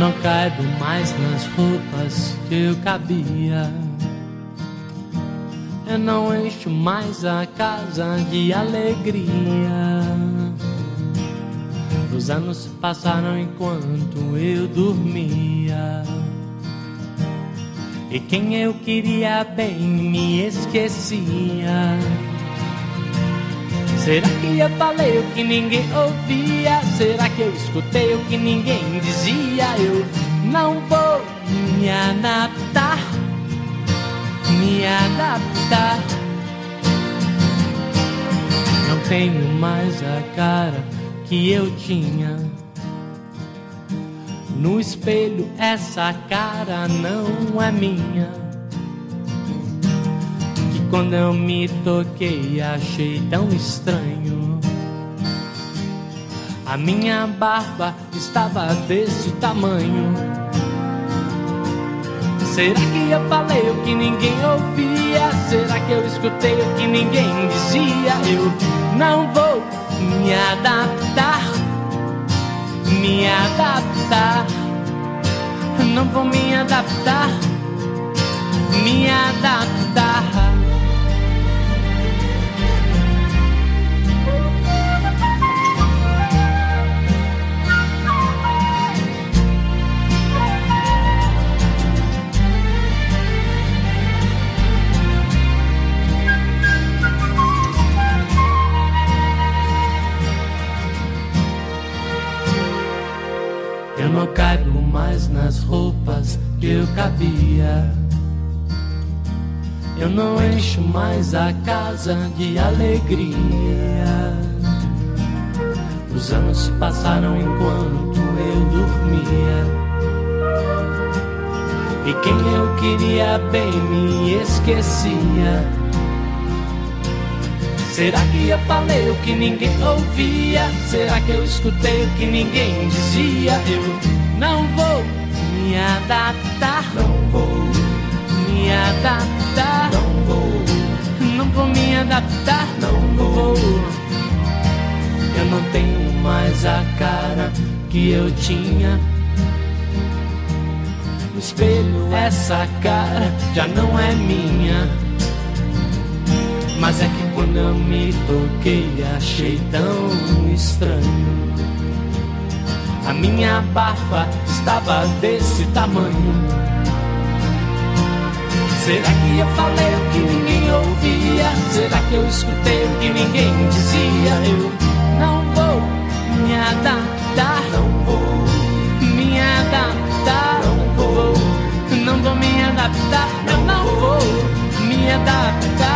não caibo mais nas roupas que eu cabia. Eu não encho mais a casa de alegria. Os anos se passaram enquanto eu dormia. E quem eu queria bem me esquecia. Será que eu falei o que ninguém ouvia? Será que eu escutei o que ninguém dizia? Eu não vou me adaptar, me adaptar. Não tenho mais a cara que eu tinha. No espelho, essa cara não é minha quando eu me toquei, achei tão estranho. A minha barba estava desse tamanho. Será que eu falei o que ninguém ouvia? Será que eu escutei o que ninguém dizia? Eu não vou me adaptar, me adaptar. Não vou me adaptar, me adaptar. Não caibo mais nas roupas que eu cabia. Eu não encho mais a casa de alegria. Os anos se passaram enquanto eu dormia. E quem eu queria bem me esquecia. Será que eu falei o que ninguém ouvia? Será que eu escutei o que ninguém dizia? Eu não vou me adaptar. Não vou me adaptar. Não vou. Não vou me adaptar. Não vou. Eu não tenho mais a cara que eu tinha. No espelho, essa cara já não é minha me toquei, achei tão estranho. A minha barba estava desse tamanho. Será que eu falei o que ninguém ouvia? Será que eu escutei o que ninguém dizia? Eu não vou me adaptar, não vou me adaptar, não vou, não vou me adaptar, eu não vou me adaptar.